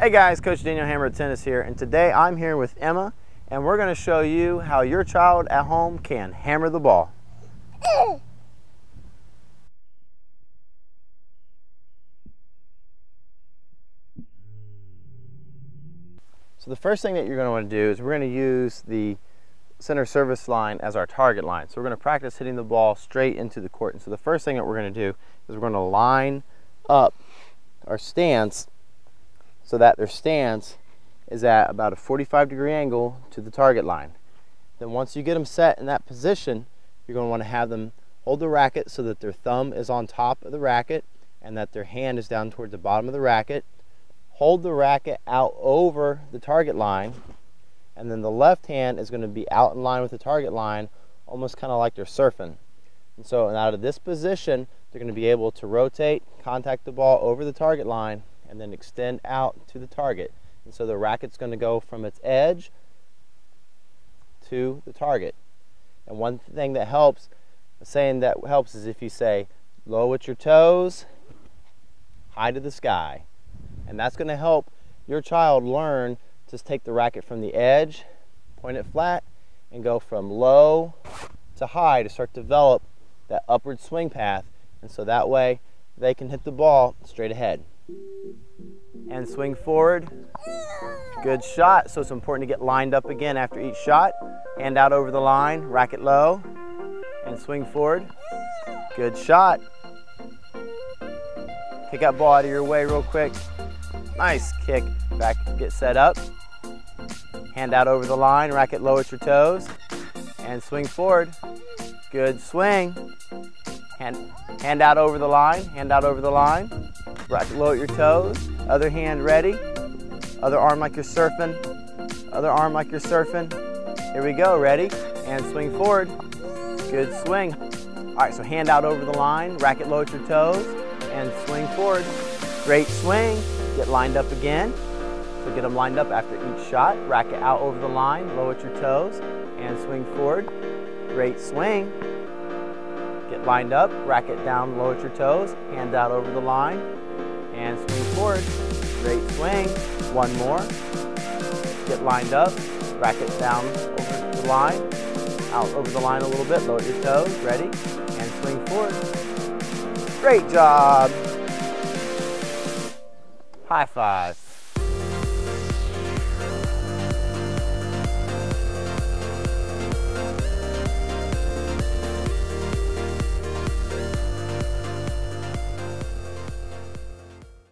Hey guys, Coach Daniel Hammer It Tennis here, and today I'm here with Emma, and we're going to show you how your child at home can hammer the ball. So the first thing that you're going to want to do is we're going to use the center service line as our target line. So we're going to practice hitting the ball straight into the court. And so the first thing that we're going to do is we're going to line up our stance so that their stance is at about a 45 degree angle to the target line. Then once you get them set in that position, you're going to want to have them hold the racket so that their thumb is on top of the racket and that their hand is down towards the bottom of the racket. Hold the racket out over the target line and then the left hand is going to be out in line with the target line almost kind of like they're surfing. And so out of this position, they're going to be able to rotate, contact the ball over the target line and then extend out to the target. And so the racket's going to go from its edge to the target. And one thing that helps, saying that helps is if you say low at your toes, high to the sky. And that's going to help your child learn to take the racket from the edge, point it flat, and go from low to high to start to develop that upward swing path. And so that way they can hit the ball straight ahead and swing forward. Good shot. So it's important to get lined up again after each shot. Hand out over the line, racket low, and swing forward. Good shot. Kick that ball out of your way real quick. Nice kick. Back, get set up. Hand out over the line, racket low at your toes, and swing forward. Good swing. Hand, hand out over the line, hand out over the line. Racket low at your toes. Other hand ready. Other arm like you're surfing. Other arm like you're surfing. Here we go, ready? And swing forward. Good swing. All right, so hand out over the line, racket low at your toes, and swing forward. Great swing. Get lined up again. So get them lined up after each shot. Racket out over the line, low at your toes, and swing forward. Great swing. Get lined up, racket down low at your toes, hand out over the line, and swing forward. Great swing. One more. Get lined up, racket down over the line, out over the line a little bit, lower your toes, ready, and swing forward. Great job. High five.